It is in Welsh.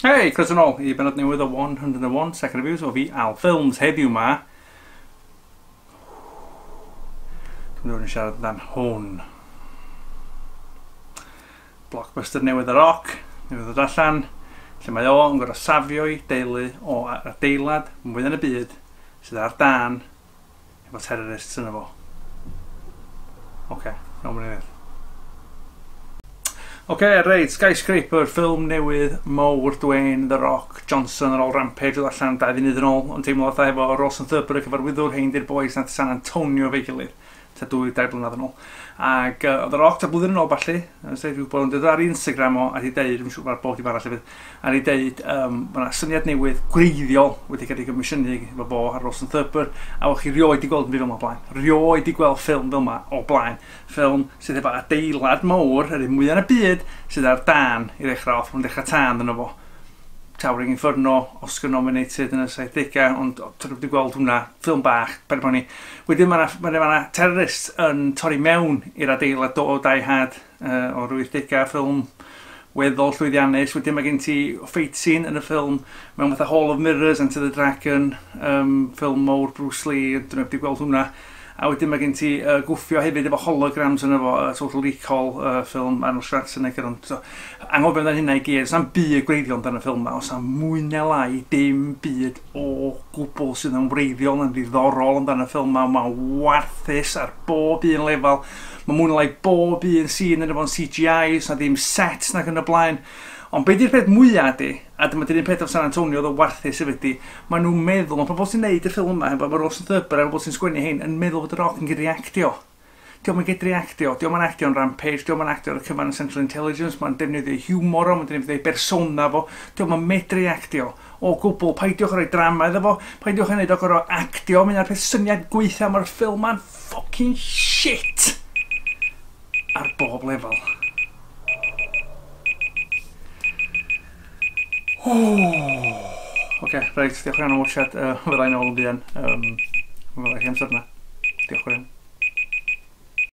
Hei, Chris yn ôl i benod newydd o 101 Second Reviews o fi Al Films heddiw ma. Dwi'n dod yn siarad dan hwn. Blockbuster newydd y roc, newydd o allan, lle mae o yn gorau safio i deulu o adeilad mwy yn y byd sydd ar dan efo terrorists yn efo. Oce, okay, nawn ni'n Oce, okay, reit, Skyscraper, ffilm newydd mowr Dwayne The Rock Johnson ar ôl Rampage o allan 2 funud yn ôl, ond teimlo fatha efo Ross and Thurber y cyfarwyddwr hein di'r boys, nath San Antonio fe gilydd ta dwy, dair blynedd yn ôl. Ac uh, oedd yr oct a blwyddyn yn ôl falle, sef yw bod yn dod ar Instagram o, a di deud, dwi'n siŵr bod bod i barall hefyd, a di deud, um, mae yna syniad newydd gwreiddiol wedi cael ei gymysiynu efo bo ar Rosen Thurber, a o'ch chi rioed i gweld yn fi fel yma blaen. Rioed i gweld ffilm fel yma o blaen. Ffilm sydd efo adeilad mawr, yr un mwyaf yn y byd, sydd ar dan i'r eich roth, mae'n dechrau tan yn y fo. Towering Inferno, Oscar nominated yn y 70au, ond dwi'n wedi gweld hwnna, ffilm bach, per bod ni. Wedyn mae yna ma, terrorist yn torri mewn i'r adeilad o dau had uh, o'r 80au ffilm weddol llwyddiannus. Wedyn mae gen ti fate scene yn y ffilm mewn fatha Hall of Mirrors, Enter the Dragon, um, ffilm mowr Bruce Lee, dwi'n wedi gweld hwnna. A wedyn mae gen ti uh, gwffio hefyd efo holograms yn efo, uh, Total Recall uh, ffilm Arnold Schwarzenegger. Ond so, anghofio amdano hynna i gyd, sa'n byd gwreiddiol dan y ffilm yma, sa'n mwy neu lai dim byd o gwbl sydd yn wreiddiol yn ddiddorol amdano y ffilm yma. Mae'n warthus ar bob un lefel. Mae mwyn like, bob un sy'n yn efo'n CGI, so ddim set nag yn y blaen. Ond be di'r peth mwyaf di, a dyma di'r un peth o San Antonio oedd o warthu sef ydi, maen nhw'n meddwl, mae pobl sy'n neud y ffilm yma, mae Ross yn Thurber a pobl sy'n sgwennu hyn, yn meddwl bod y roc yn gyd-reactio. Diolch yn gyd-reactio, diolch yn actio'n rampage, diolch yn y cyfan Central Intelligence, mae'n defnyddio humor o, mae'n defnyddio persona fo, diolch yn medreactio o gwbl, paidiwch rhoi drama iddo fo, paidiwch yn neud o gorau actio, mae'n ar peth syniad gweithio, mae'r ffilm ma'n fucking shit! ar bob lefel. Oh. Oce, okay, reit, diolch yn fawr am watchad. Uh, Fyddai'n ôl yn buan. Um, Fyddai'ch amser yna. Diolch yn fawr.